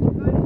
Böyle